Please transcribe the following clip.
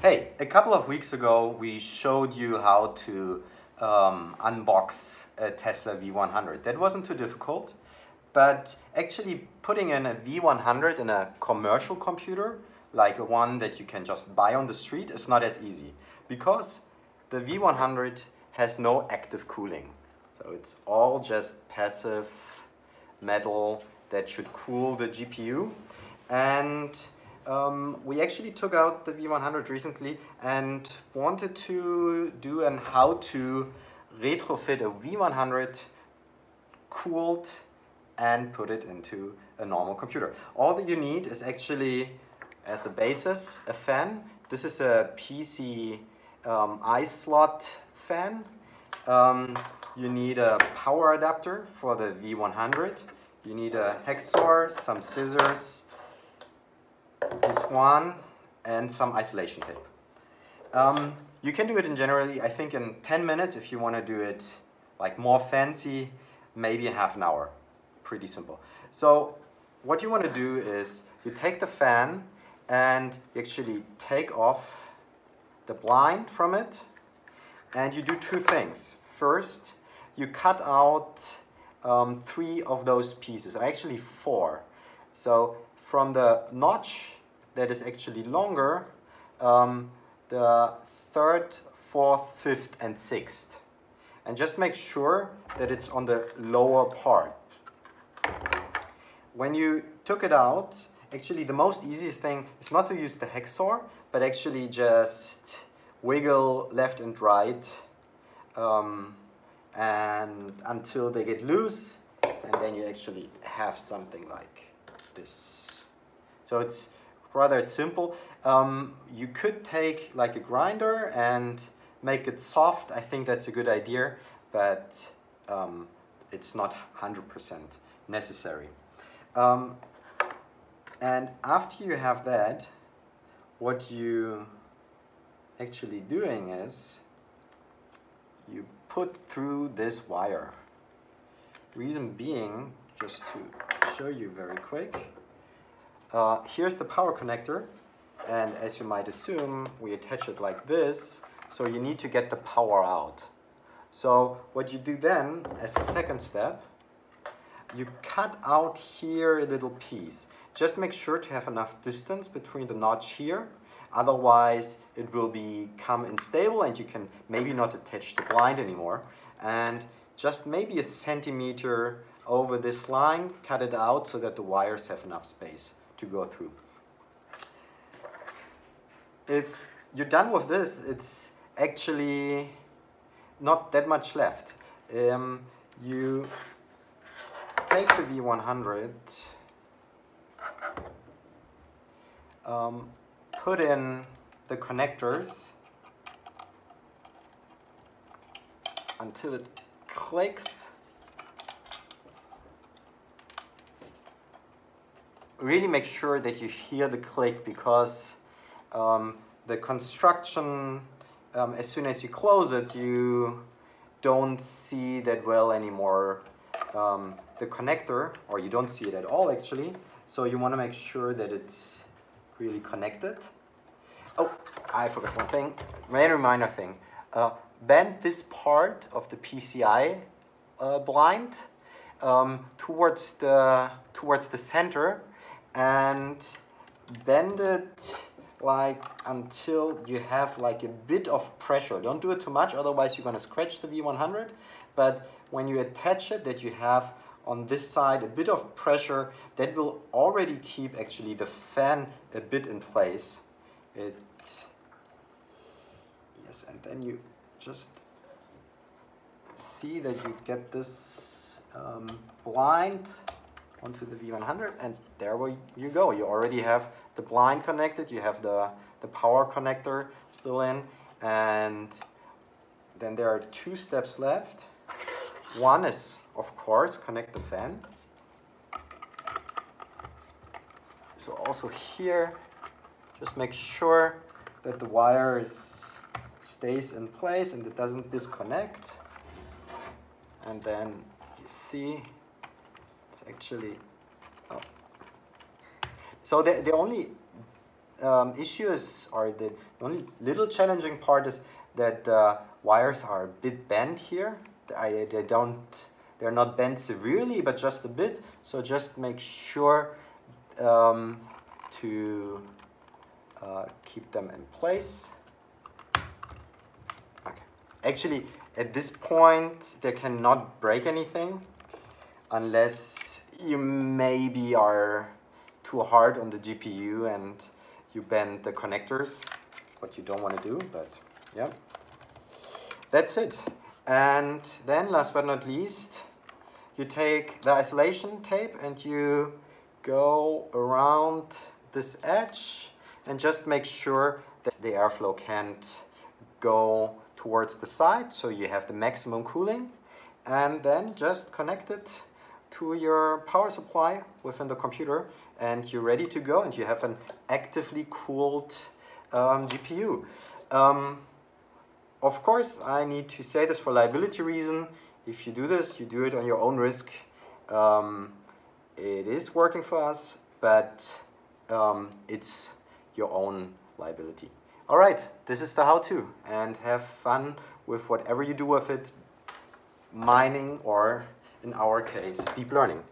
Hey, a couple of weeks ago we showed you how to um, unbox a Tesla V100. That wasn't too difficult, but actually putting in a V100 in a commercial computer, like one that you can just buy on the street, is not as easy because the V100 has no active cooling. So it's all just passive metal that should cool the GPU. And um, we actually took out the V100 recently and wanted to do an how to retrofit a V100 cooled and put it into a normal computer. All that you need is actually, as a basis, a fan. This is a PC um, slot fan. Um, you need a power adapter for the V100. You need a hacksaw, some scissors, this one, and some isolation tape. Um, you can do it in generally, I think in 10 minutes if you want to do it like more fancy, maybe a half an hour. Pretty simple. So what you want to do is you take the fan and you actually take off the blind from it and you do two things. First, you cut out um, three of those pieces, actually four. So from the notch that is actually longer, um, the third, fourth, fifth, and sixth. And just make sure that it's on the lower part. When you took it out, actually the most easiest thing is not to use the hacksaw, but actually just wiggle left and right um, and until they get loose, and then you actually have something like this. So it's rather simple. Um, you could take like a grinder and make it soft. I think that's a good idea, but um, it's not 100% necessary. Um, and after you have that, what you actually doing is you put through this wire. Reason being, just to show you very quick, uh, here's the power connector, and as you might assume, we attach it like this, so you need to get the power out. So what you do then, as a second step, you cut out here a little piece. Just make sure to have enough distance between the notch here Otherwise, it will become unstable and you can maybe not attach the blind anymore. And just maybe a centimeter over this line, cut it out so that the wires have enough space to go through. If you're done with this, it's actually not that much left. Um, you take the V100, um, put in the connectors until it clicks. Really make sure that you hear the click because um, the construction, um, as soon as you close it, you don't see that well anymore um, the connector, or you don't see it at all actually. So you want to make sure that it's really connected. Oh, I forgot one thing, very minor thing. Uh, bend this part of the PCI uh, blind um, towards the towards the center and bend it like until you have like a bit of pressure. Don't do it too much, otherwise you're gonna scratch the V100. But when you attach it, that you have on this side a bit of pressure that will already keep actually the fan a bit in place. It, yes, and then you just see that you get this um, blind onto the V100 and there we, you go. You already have the blind connected, you have the, the power connector still in and then there are two steps left. One is of course, connect the fan. So also here, just make sure that the wire is, stays in place and it doesn't disconnect. And then you see, it's actually, oh. So the, the only um, issue is, or the only little challenging part is that the wires are a bit bent here. I, they don't, they're not bent severely, but just a bit. So just make sure um, to uh, keep them in place. Okay. Actually, at this point, they cannot break anything unless you maybe are too hard on the GPU and you bend the connectors, what you don't want to do, but yeah. That's it. And then last but not least, you take the isolation tape and you go around this edge and just make sure that the airflow can't go towards the side so you have the maximum cooling and then just connect it to your power supply within the computer and you're ready to go and you have an actively cooled um, GPU. Um, of course, I need to say this for liability reason. If you do this, you do it on your own risk. Um, it is working for us, but um, it's your own liability. All right, this is the how-to and have fun with whatever you do with it, mining or in our case, deep learning.